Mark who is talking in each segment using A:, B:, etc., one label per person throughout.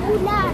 A: погулять.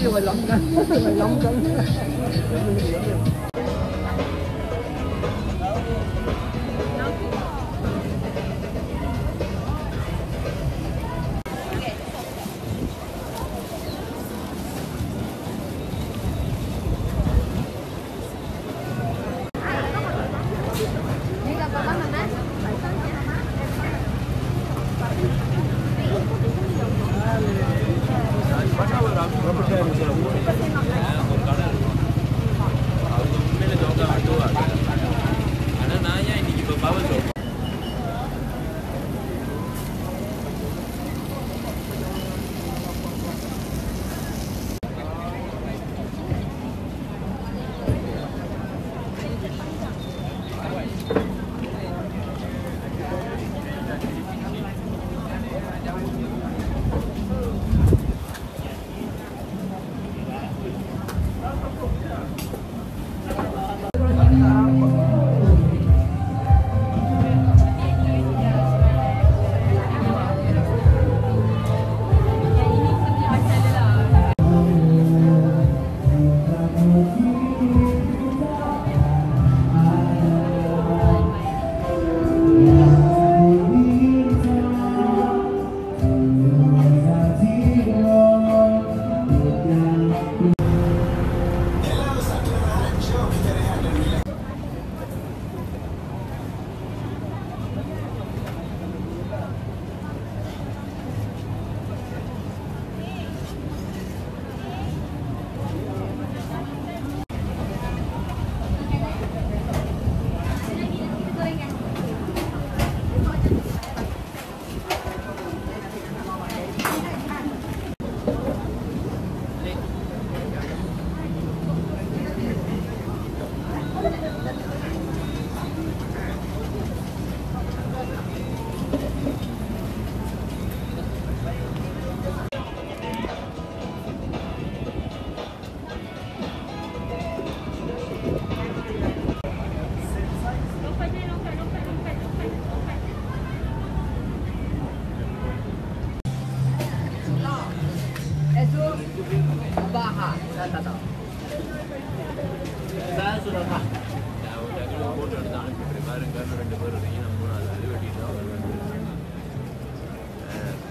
B: 以為諗緊，以為諗緊。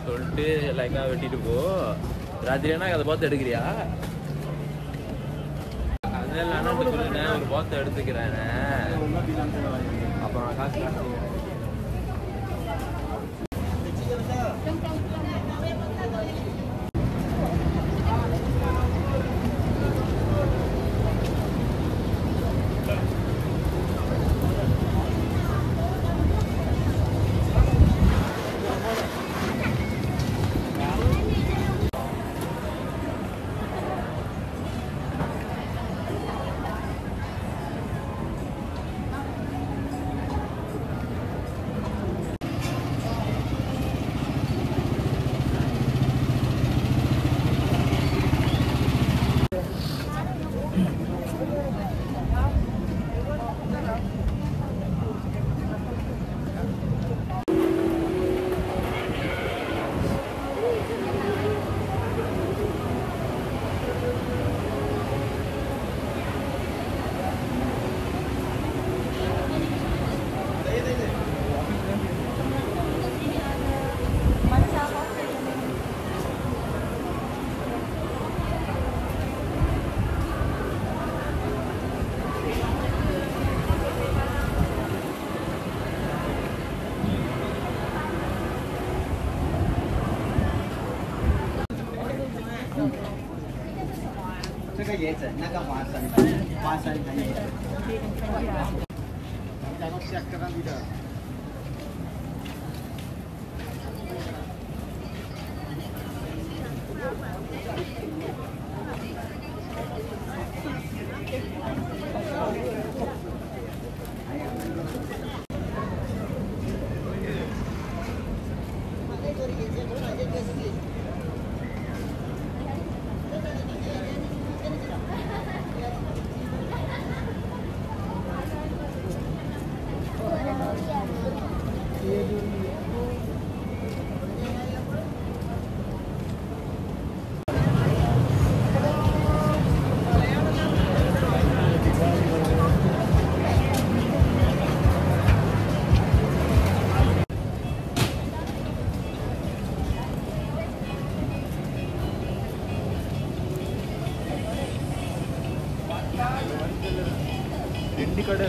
C: சொல்லிட்டு லைக்கா வெட்டிட்டு போ. ராத்திரியானா அதை பார்த்து எடுக்கிறியா? அதனால நான் ஒரு பார்த்து எடுத்துக்கிறேன் அப்புறம் காசு
D: つ、中もあったり、回されたり。ரெண்டு
C: கடை